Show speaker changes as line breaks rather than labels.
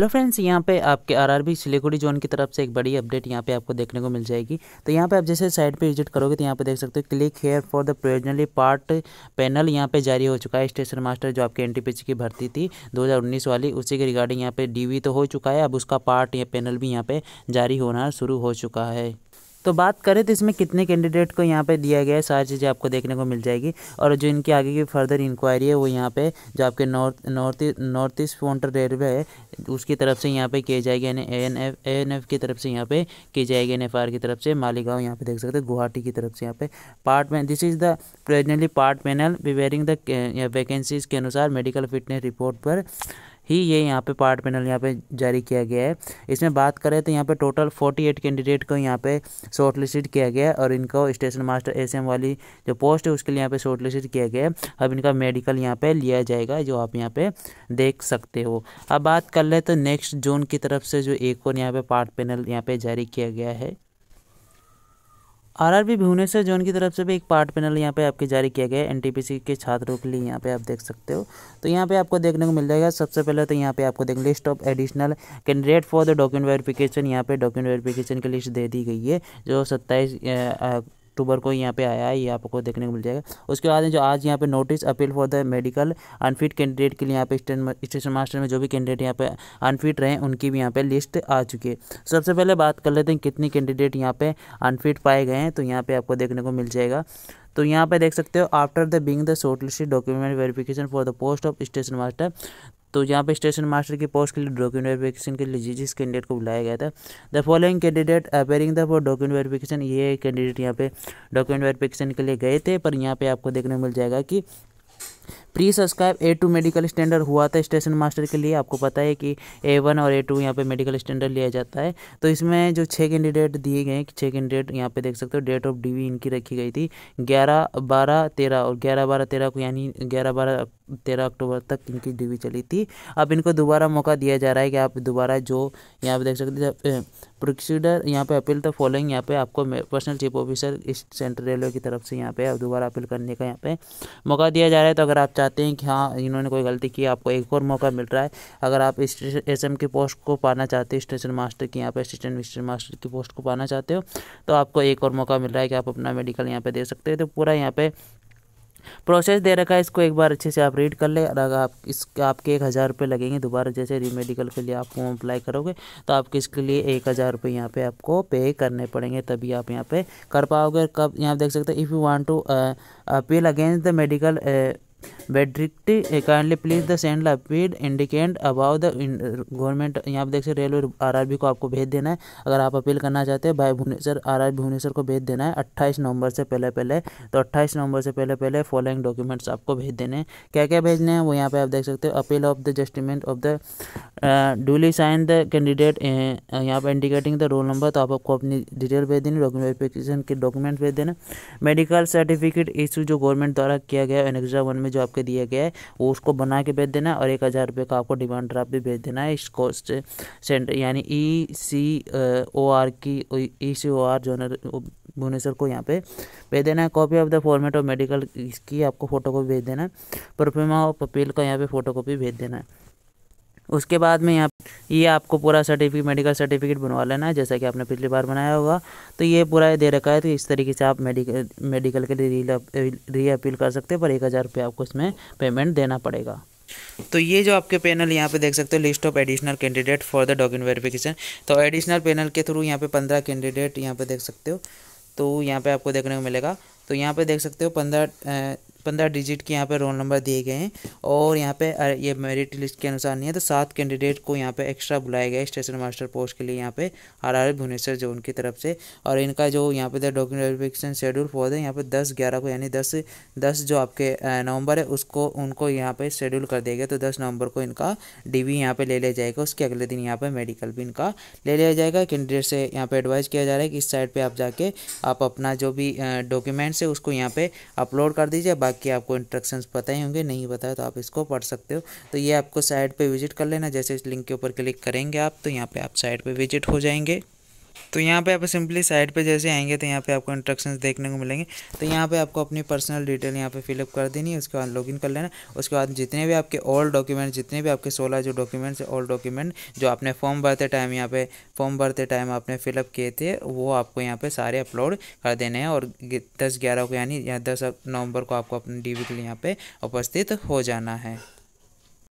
Hello friends यहाँ पे आपके आरआरबी सिलीगुड़ी जोन की तरफ़ से एक बड़ी अपडेट यहाँ पे आपको देखने को मिल जाएगी। तो यहाँ पे आप जैसे साइड पे विज़िट करोगे तो यहाँ पे देख सकते हो click here for the provisionally part panel यहाँ पे जारी हो चुका है स्टेशन मास्टर जो आपके एन की भर्ती थी दो हज़ार उन्नीस वाली। उसी के रिगार्डिंग यहाँ पे डी तो हो चुका है। अब उसका पार्ट या पैनल भी यहाँ पर जारी होना शुरू हो चुका है। तो बात करें तो इसमें कितने कैंडिडेट को यहाँ पे दिया गया है? सारी चीज़ें आपको देखने को मिल जाएगी। और जो इनकी आगे की फर्दर इंक्वायरी है, वो यहाँ पे जो आपके north north north east frontier railway है, उसकी तरफ़ से यहाँ पे की जाएगी, यानी A N F A N F की तरफ़ से यहाँ पे की जाएगी एन एफ़ आर की तरफ़ से। मालीगांव यहाँ पे देख सकते हैं, गुवाहाटी की तरफ़ से यहाँ पे। पार्ट में this is the provisionally part panel विवेरिंग the vacancies के अनुसार मेडिकल फिटनेस रिपोर्ट पर। ही ये यहाँ पे पार्ट पैनल यहाँ पे जारी किया गया है। इसमें बात करें तो यहाँ पे टोटल 48 कैंडिडेट को यहाँ पे शॉर्ट लिस्टेड किया गया है और इनको स्टेशन मास्टर एसएम वाली जो पोस्ट है उसके लिए यहाँ पे शॉर्ट लिस्टेड किया गया है। अब इनका मेडिकल यहाँ पे लिया जाएगा जो आप यहाँ पे देख सकते हो। अब बात कर ले तो नेक्स्ट जोन की तरफ़ से जो एक और यहाँ पे पार्ट पैनल यहाँ पे जारी किया गया है। आरआरबी भुवनेश्वर जोन की तरफ़ से भी एक पार्ट पैनल यहाँ पे आपके जारी किया गया है एनटीपीसी के छात्रों के लिए यहाँ पे आप देख सकते हो। तो यहाँ पे आपको देखने को मिल जाएगा, सबसे पहले तो यहाँ पे आपको देख list of additional candidate for the document verification, यहाँ पे डॉक्यूमेंट वेरिफिकेशन की लिस्ट दे दी गई है, जो सत्ताईस अक्टूबर को यहाँ पे आया है, ये आपको देखने को मिल जाएगा। उसके बाद जो आज यहाँ पे notice appeal for the medical unfit candidate के लिए यहाँ पे स्टेशन मास्टर में जो भी कैंडिडेट यहाँ पे अनफिट रहे, उनकी भी यहाँ पे लिस्ट आ चुकी है। सबसे पहले बात कर लेते हैं कितनी कैंडिडेट यहाँ पे अनफिट पाए गए हैं तो यहाँ पे आपको देखने को मिल जाएगा। तो यहाँ पे देख सकते हो after the being the short list document verification for the post of station master तो यहाँ पे स्टेशन मास्टर की पोस्ट के लिए डॉक्यूमेंट वेरिफिकेशन के लिए जिस कैंडिडेट को बुलाया गया था। The following candidate appearing the for document verification ये कैंडिडेट यहाँ पे डॉक्यूमेंट वेरिफिकेशन के लिए गए थे, पर यहाँ पे आपको देखने मिल जाएगा कि pre subscribe A two medical standard हुआ था स्टेशन मास्टर के लिए। आपको पता है कि ए वन और ए टू यहाँ पे मेडिकल स्टैंडर्ड लिया जाता है। तो इसमें जो छः कैंडिडेट दिए गए छः कैंडिडेट यहाँ पे देख सकते हो डेट ऑफ़ डी इनकी रखी गई थी। ग्यारह, बारह, तेरह और ग्यारह, बारह, तेरह को यानी ग्यारह, बारह, तेरह अक्टूबर तक इनकी ड्यूटी चली थी। अब इनको दोबारा मौका दिया जा रहा है कि आप दोबारा जो यहाँ पे देख सकते प्रोसीडर यहाँ पे अपील तो फॉलोइंग यहाँ पे आपको पर्सनल चीफ ऑफिसर इस सेंट्रल रेलवे की तरफ़ से यहाँ पे दोबारा अपील करने का यहाँ पे मौका दिया जा रहा है। तो अगर आप चाहते हैं कि हाँ इन्होंने कोई गलती की, आपको एक और मौका मिल रहा है। अगर आप एस एम की पोस्ट को पाना चाहते हो स्टेशन मास्टर की, यहाँ पे असिस्टेंट स्टेशन मास्टर की पोस्ट को पाना चाहते हो तो आपको एक और मौका मिल रहा है कि आप अपना मेडिकल यहाँ पे दे सकते हो। तो पूरा यहाँ पे प्रोसेस दे रखा है, इसको एक बार अच्छे से आप रीड कर ले। और अगर आप इस, आपके एक हज़ार रुपये लगेंगे दोबारा, जैसे रीमेडिकल के लिए आप फॉर्म अप्लाई करोगे तो आपके इसके लिए एक हज़ार रुपये यहाँ पे आपको पे करने पड़ेंगे, तभी आप यहाँ पे कर पाओगे। कब, यहाँ देख सकते हैं if you want to appeal against the medical बेड्रिक्टी kindly please the send appeal indicate about the government यहाँ पर देख सकते रेलवे आरआरबी को आपको भेज देना है। अगर आप अपील करना चाहते हैं भाई भुवनेश्वर आरआरबी भुवनेश्वर को भेज देना है, अट्ठाईस नवंबर से पहले पहले तो अट्ठाईस नवंबर से पहले पहले फॉलोइंग डॉक्यूमेंट्स आपको भेज देने हैं। क्या क्या भेजने हैं, वो यहाँ पर आप देख सकते हो appeal of the जस्टिमेंट of the duly sign the candidate यहाँ पर इंडिकेटिंग द रोल नंबर तो आप आपको अपनी डिटेल भेज देनी डॉक्यूमेंट वेरिफिकेशन के डॉक्यूमेंट भेज देना। मेडिकल सर्टिफिकेट इशू जो गवर्नमेंट द्वारा किया गया एनेक्सा वन में जो आपके दिया गया है, वो उसको बना के भेज देना और एक हज़ार रुपये का आपको डिमांड ड्राफ्ट भी भेज देना है। इस कोस्ट सेंटर यानी ई सी ओ आर की ई सी ओ आर जो भुवनेश्वर को यहाँ पे भेज देना है। Copy of the format of medical इसकी आपको फ़ोटो कॉपी भेज देना है। परफ्यूमा ऑफ़ अपील का यहाँ पे फ़ोटो कॉपी भेज देना है। उसके बाद में यहाँ ये आपको पूरा सर्टिफिकेट मेडिकल सर्टिफिकेट बनवा लेना है, जैसा कि आपने पिछली बार बनाया होगा। तो ये पूरा दे रखा है तो इस तरीके से आप मेडिकल मेडिकल के लिए री अपील कर सकते हैं, पर एक हज़ार रुपये आपको इसमें पेमेंट देना पड़ेगा। तो ये जो आपके पैनल यहाँ पे देख सकते हो list of additional candidate for the document verification तो एडिशनल पैनल के थ्रू यहाँ पे पंद्रह कैंडिडेट यहाँ पे देख सकते हो तो यहाँ पे आपको देखने को मिलेगा। तो यहाँ पे देख सकते हो, पंद्रह पंद्रह डिजिट के यहाँ पे रोल नंबर दिए गए हैं और यहाँ पे ये मेरिट लिस्ट के अनुसार नहीं है तो सात कैंडिडेट को यहाँ पे एक्स्ट्रा बुलाया गया है स्टेशन मास्टर पोस्ट के लिए यहाँ पे आर आर भुवनेश्वर जोन की तरफ़ से और इनका जो यहाँ पे डॉक्यूमेंट वेरिफिकेशन शेड्यूल फॉर है यहाँ पे दस ग्यारह को यानी दस दस जो आपके नवंबर है उसको उनको यहाँ पे शेड्यूल कर दिया गया तो दस नवंबर को इनका डी वी यहाँ पे ले लिया जाएगा उसके अगले दिन यहाँ पर मेडिकल भी इनका ले लिया जाएगा कैंडिडेट से यहाँ पर एडवाइस किया जा रहा है कि इस साइड पर आप जाके आप अपना जो भी डॉक्यूमेंट्स है उसको यहाँ पर अपलोड कर दीजिए बाकी आपको इंस्ट्रक्शंस पता ही होंगे, नहीं पता है तो आप इसको पढ़ सकते हो। तो ये आपको साइट पे विज़िट कर लेना, जैसे इस लिंक के ऊपर क्लिक करेंगे आप तो यहाँ पे आप साइट पे विज़िट हो जाएँगे। तो यहाँ पे आप सिंपली साइड पे जैसे आएँगे तो यहाँ पे आपको इंस्ट्रक्शंस देखने को मिलेंगे। तो यहाँ पे आपको अपनी पर्सनल डिटेल यहाँ पे फिलअप कर देनी है, उसके बाद लॉगिन कर लेना। उसके बाद जितने भी आपके ओल्ड डॉक्यूमेंट जितने भी आपके सोलह जो डॉक्यूमेंट्स ओल्ड डॉक्यूमेंट जो आपने फॉर्म भरते टाइम यहाँ पे फॉर्म भरते टाइम आपने फिलअप किए थे, वो आपको यहाँ पे सारे अपलोड कर देने हैं और दस ग्यारह को यानी यहाँ दस नवंबर को आपको अपने डी के लिए यहाँ पे उपस्थित हो जाना है।